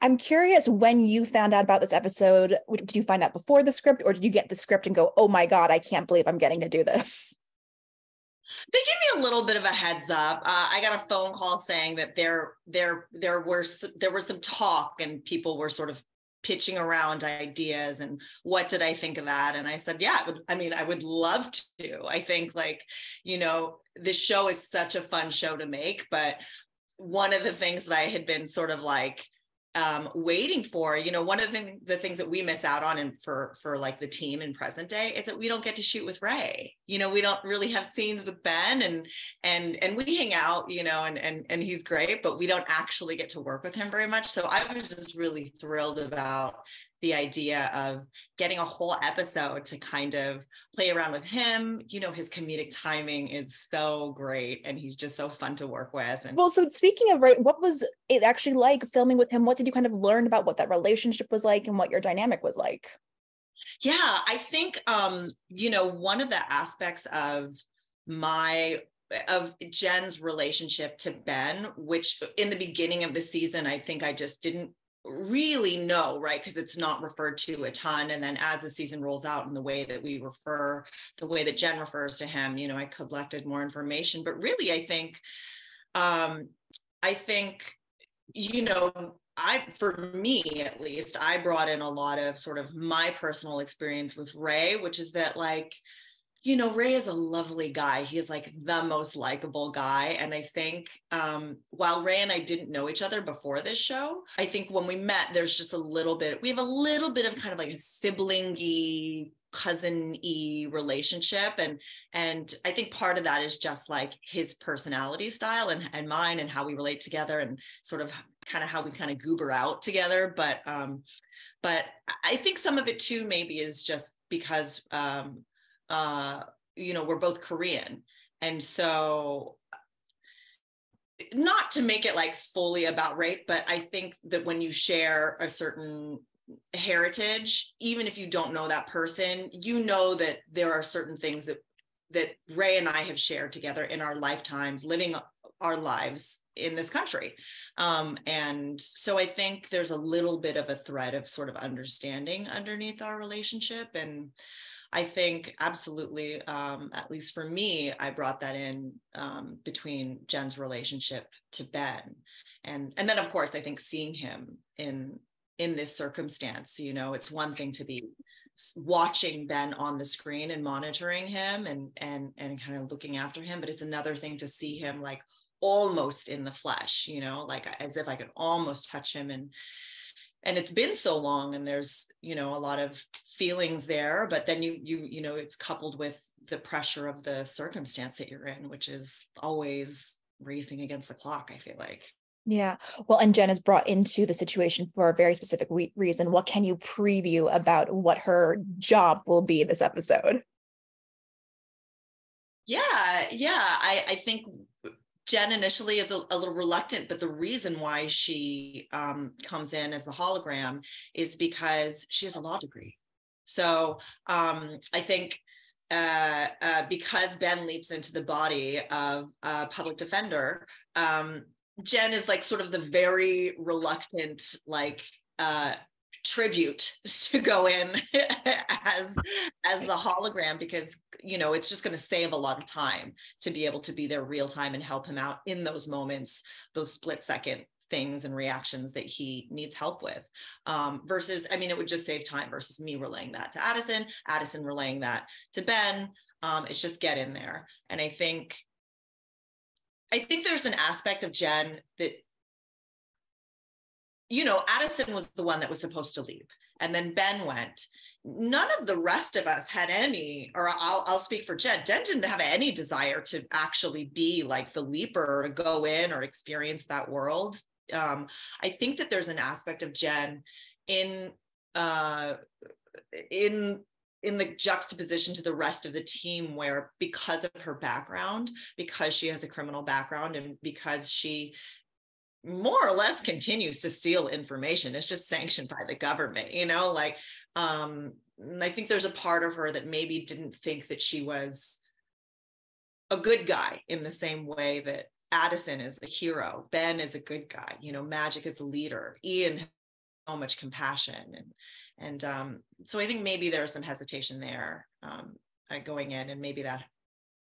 I'm curious when you found out about this episode, did you find out before the script or did you get the script and go, oh my God, I can't believe I'm getting to do this? They gave me a little bit of a heads up. Uh, I got a phone call saying that there, there, there were there was some talk, and people were sort of pitching around ideas and what did I think of that? And I said, yeah, I, mean, I would love to. I think like, you know, this show is such a fun show to make, but one of the things that I had been sort of like um, waiting for you know one of the, the things that we miss out on and for for like the team in present day is that we don't get to shoot with ray. You know we don't really have scenes with ben and and and we hang out you know and and and he's great but we don't actually get to work with him very much. So i was just really thrilled about the idea of getting a whole episode to kind of play around with him. You know, his comedic timing is so great and he's just so fun to work with. And well, so speaking of right, what was it actually like filming with him? What did you kind of learn about what that relationship was like and what your dynamic was like? Yeah, I think um, you know, one of the aspects of my of Jenn's relationship to Ben, which in the beginning of the season, I think I just didn't really know, right? Because it's not referred to a ton. And then as the season rolls out and the way that we refer, the way that Jenn refers to him, you know, I collected more information. But really, I think, um, I think, you know, I, for me at least, I brought in a lot of sort of my personal experience with Ray, which is that like, you know, Ray is a lovely guy. He is like the most likable guy. And I think um, while Ray and I didn't know each other before this show, I think when we met, there's just a little bit, we have a little bit of kind of like a siblingy cousin-y relationship and and i think part of that is just like his personality style and, and mine and how we relate together and sort of kind of how we kind of goober out together but um but i think some of it too maybe is just because um uh, you know, we're both Korean. And so not to make it like fully about Ray, but I think that when you share a certain heritage, even if you don't know that person, you know that there are certain things that that Ray and I have shared together in our lifetimes, living our lives in this country. Um, and so I think there's a little bit of a thread of sort of understanding underneath our relationship. And I think absolutely, um, at least for me, I brought that in um, between Jenn's relationship to Ben, and and then of course I think seeing him in in this circumstance, you know, it's one thing to be watching Ben on the screen and monitoring him and and and kind of looking after him, but it's another thing to see him like almost in the flesh, you know, like as if I could almost touch him and and it's been so long and there's you know a lot of feelings there but then you you you know it's coupled with the pressure of the circumstance that you're in which is always racing against the clock i feel like. Yeah. Well and jenn is brought into the situation for a very specific re- reason. What can you preview about what her job will be this episode? Yeah yeah. I i think Jenn initially is a, a, little reluctant, but the reason why she um, comes in as the hologram is because she has a law degree. So um, I think uh, uh, because Ben leaps into the body of a public defender, um, Jenn is like sort of the very reluctant, like uh, tribute to go in as as the hologram because you know it's just going to save a lot of time to be able to be there real time and help him out in those moments those split second things and reactions that he needs help with. Um, versus i mean it would just save time versus me relaying that to addison addison relaying that to ben. Um, it's just get in there. And i think i think there's an aspect of jenn that you know, Addison was the one that was supposed to leave, and then Ben went. None of the rest of us had any, or I'll, I'll speak for Jenn. Jenn didn't have any desire to actually be like the leaper to go in or experience that world. Um, I think that there's an aspect of Jenn in uh, in in the juxtaposition to the rest of the team where because of her background because she has a criminal background and because she more or less continues to steal information. It's just sanctioned by the government you know like um i think there's a part of her that maybe didn't think that she was a good guy in the same way that addison is the hero. Ben is a good guy you know magic is a leader. Ian so much compassion and and um, so I think maybe there was some hesitation there um, uh, going in, and maybe that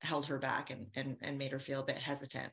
held her back and and and made her feel a bit hesitant.